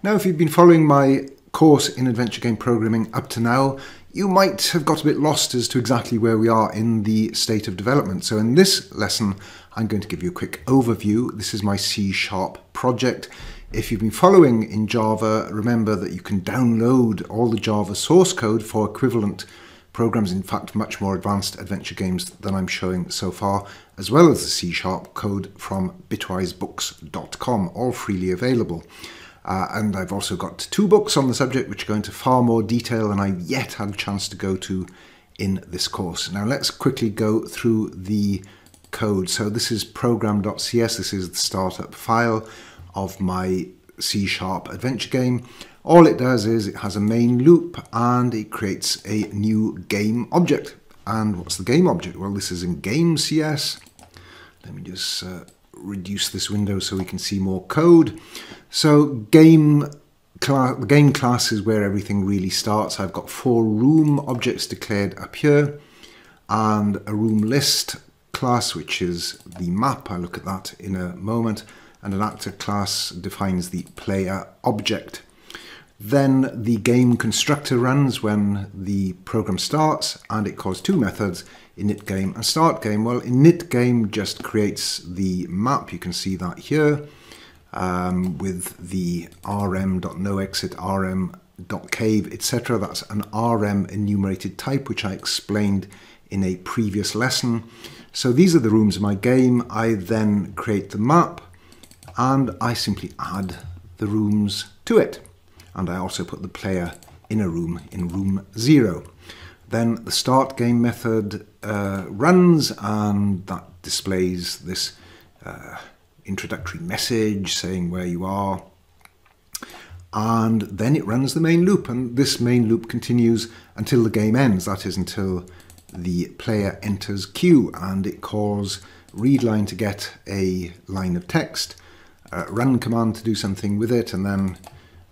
Now, if you've been following my course in adventure game programming up to now, you might have got a bit lost as to exactly where we are in the state of development. So in this lesson, I'm going to give you a quick overview. This is my C Sharp project. If you've been following in Java, remember that you can download all the Java source code for equivalent programs, in fact, much more advanced adventure games than I'm showing so far, as well as the C Sharp code from bitwisebooks.com, all freely available. Uh, and I've also got two books on the subject which go into far more detail than I've yet had a chance to go to in this course. Now let's quickly go through the code. So this is program.cs, this is the startup file of my C Sharp adventure game. All it does is it has a main loop and it creates a new game object. And what's the game object? Well, this is in game CS. Let me just uh, reduce this window so we can see more code. So game class, the game class is where everything really starts. I've got four room objects declared up here and a room list class, which is the map. I'll look at that in a moment. And an actor class defines the player object. Then the game constructor runs when the program starts and it calls two methods, init game and start game. Well, init game just creates the map. You can see that here um, with the rm.noexit, rm.cave, etc. That's an rm enumerated type, which I explained in a previous lesson. So these are the rooms in my game. I then create the map and I simply add the rooms to it and I also put the player in a room in room zero. Then the start game method uh, runs and that displays this uh, introductory message saying where you are. And then it runs the main loop and this main loop continues until the game ends. That is until the player enters queue and it calls readline to get a line of text, uh, run command to do something with it, and then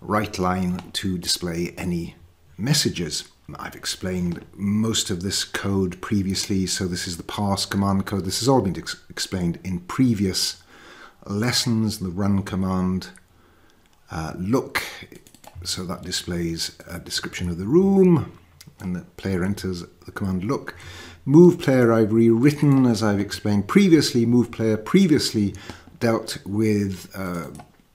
write line to display any messages. I've explained most of this code previously, so this is the parse command code. This has all been ex explained in previous lessons. The run command uh, look, so that displays a description of the room, and the player enters the command look. Move player I've rewritten, as I've explained previously. Move player previously dealt with uh,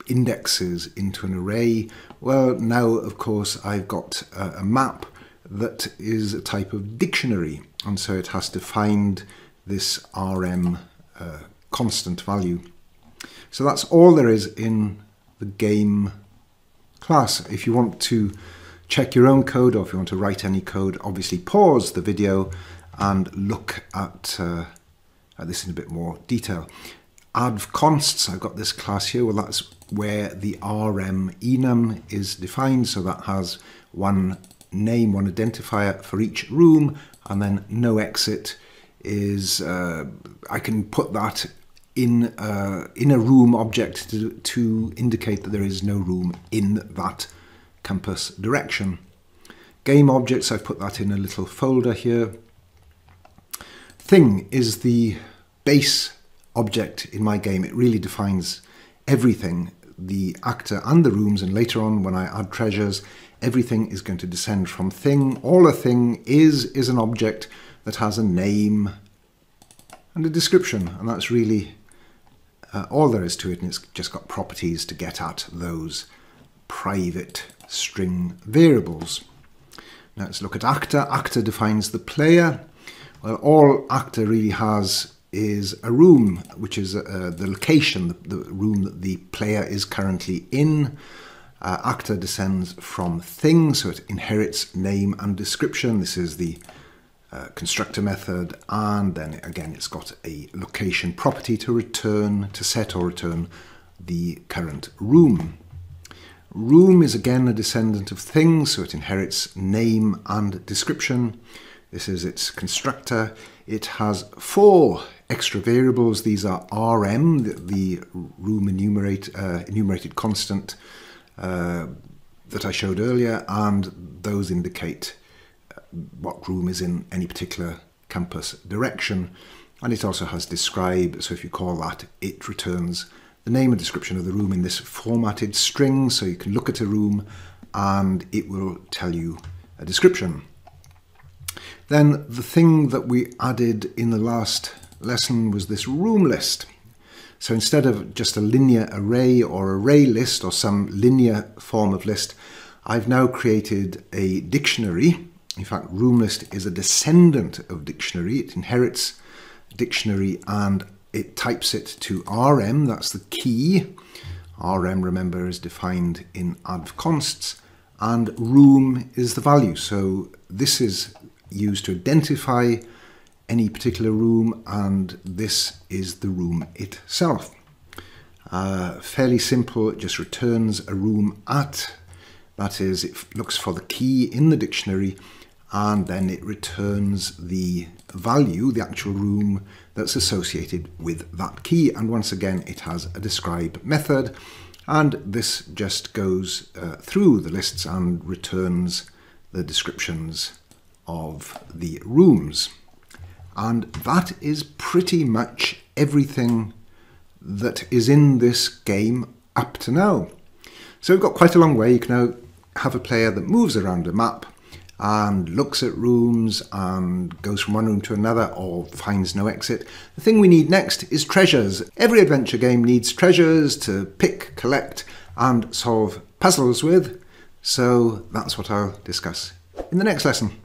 indexes into an array. Well, now, of course, I've got a, a map that is a type of dictionary, and so it has to find this rm uh, constant value. So that's all there is in the game class. If you want to check your own code or if you want to write any code, obviously pause the video and look at, uh, at this in a bit more detail. Add consts, I've got this class here, well that's where the rm enum is defined, so that has one name, one identifier for each room, and then no exit is, uh, I can put that in, uh, in a room object to, to indicate that there is no room in that compass direction. Game objects, I've put that in a little folder here. Thing is the base object in my game. It really defines everything, the actor and the rooms, and later on when I add treasures, everything is going to descend from thing. All a thing is, is an object that has a name and a description, and that's really uh, all there is to it, and it's just got properties to get at those private string variables. Now let's look at actor. Actor defines the player. Well, all actor really has is a room, which is uh, the location, the, the, room that the player is currently in. Uh, actor descends from thing, so it inherits name and description. This is the uh, constructor method, and then again it's got a location property to return, to set or return the current room. Room is again a descendant of thing, so it inherits name and description. This is its constructor. It has four extra variables. These are rm, the, the room enumerate, uh, enumerated constant uh, that I showed earlier, and those indicate uh, what room is in any particular campus direction. And it also has describe, so if you call that, it returns the name and description of the room in this formatted string so you can look at a room and it will tell you a description. Then the thing that we added in the last lesson was this room list. So instead of just a linear array or array list or some linear form of list, I've now created a dictionary. In fact, room list is a descendant of dictionary. It inherits dictionary and it types it to rm, that's the key. rm, remember, is defined in advconsts, and room is the value. So this is used to identify any particular room, and this is the room itself. Uh, fairly simple, it just returns a room at, that is, it looks for the key in the dictionary and then it returns the value, the actual room that's associated with that key. And once again, it has a describe method, and this just goes uh, through the lists and returns the descriptions of the rooms. And that is pretty much everything that is in this game up to now. So we've got quite a long way. You can now have a player that moves around a map and looks at rooms and goes from one room to another or finds no exit. The thing we need next is treasures. Every adventure game needs treasures to pick, collect, and solve puzzles with. So that's what I'll discuss in the next lesson.